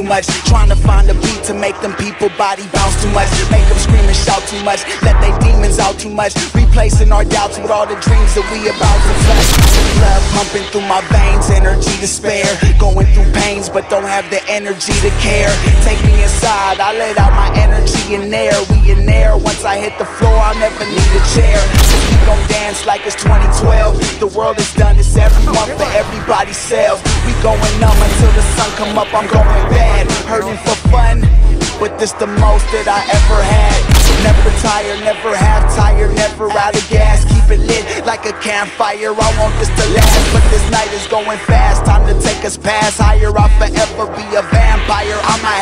too much. Trying to find a beat to make them people body bounce too much. Make them scream and shout too much. Let they demons out too much. Replacing our doubts with all the dreams that we about to flesh. Love pumping through my veins, energy to spare. Going through pains, but don't have the energy to care. Take me inside, I let out my energy in there. We in there. Once I hit the floor, I'll never need a chair. Dance like it's 2012. The world is done, it's every month for everybody sells. We going numb until the sun come up, I'm going bad. Hurting for fun, but this the most that I ever had. Never tired, never half tired, never out of gas. Keep it lit like a campfire. I want this to last, but this night is going fast. Time to take us past higher. I'll forever be a vampire. I might